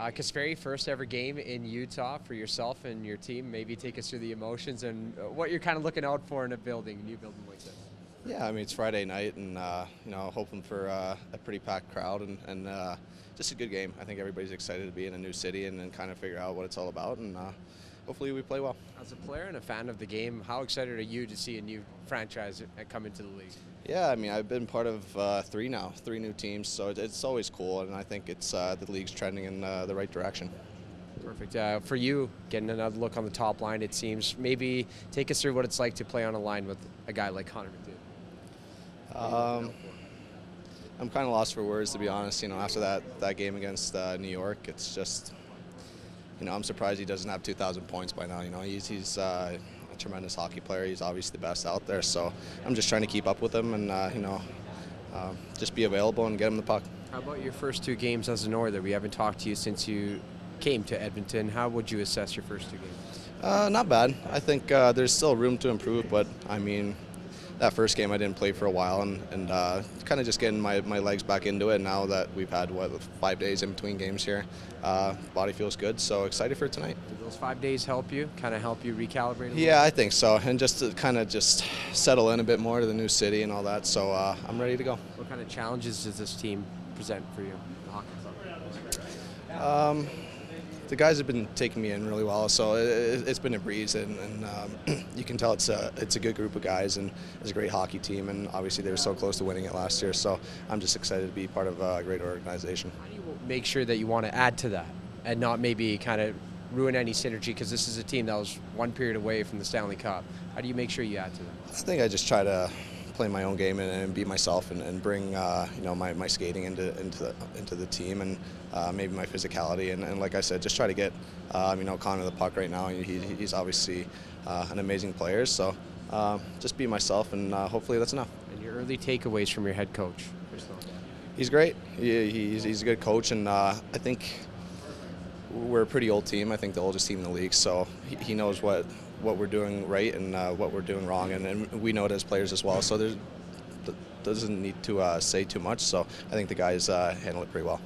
Uh, Kasperi, first ever game in Utah for yourself and your team. Maybe take us through the emotions and uh, what you're kind of looking out for in a building, new building like this. Yeah, I mean it's Friday night, and uh, you know hoping for uh, a pretty packed crowd and, and uh, just a good game. I think everybody's excited to be in a new city and, and kind of figure out what it's all about, and uh, hopefully we play well. As a player and a fan of the game, how excited are you to see a new franchise come into the league? Yeah, I mean I've been part of uh, three now, three new teams, so it's, it's always cool, and I think it's uh, the league's trending in uh, the right direction. Perfect. Uh, for you, getting another look on the top line, it seems. Maybe take us through what it's like to play on a line with a guy like Connor McDavid. Um, I'm kind of lost for words to be honest. You know, after that that game against uh, New York, it's just, you know, I'm surprised he doesn't have 2,000 points by now. You know, he's he's uh, a tremendous hockey player. He's obviously the best out there. So I'm just trying to keep up with him and uh, you know, uh, just be available and get him the puck. How about your first two games as a Norther? We haven't talked to you since you came to Edmonton. How would you assess your first two games? Uh, not bad. I think uh, there's still room to improve, but I mean, that first game I didn't play for a while, and, and uh, kind of just getting my, my legs back into it now that we've had what five days in between games here. Uh, body feels good, so excited for tonight. Did those five days help you? Kind of help you recalibrate? Yeah, I think so, and just to kind of just settle in a bit more to the new city and all that. So uh, I'm ready to go. What kind of challenges does this team present for you? Um, the guys have been taking me in really well, so it, has been a breeze, and, and um, you can tell it's a it's a good group of guys, and it's a great hockey team, and obviously they were so close to winning it last year. So I'm just excited to be part of a great organization. How do you make sure that you want to add to that, and not maybe kind of ruin any synergy? Because this is a team that was one period away from the Stanley Cup. How do you make sure you add to that? I think I just try to play my own game and, and be myself and, and bring uh, you know my, my skating into into the, into the team and uh, maybe my physicality and, and, like I said, just try to get um, you know Connor the puck right now. He, he's obviously uh, an amazing player, so uh, just be myself and uh, hopefully that's enough. And your early takeaways from your head coach? He's great. He, he's, he's a good coach, and uh, I think we're a pretty old team. I think the oldest team in the league, so he, he knows what what we're doing right and uh, what we're doing wrong, and, and, we know it as players as well. So there's doesn't need to uh, say too much. So I think the guys uh, handle it pretty well.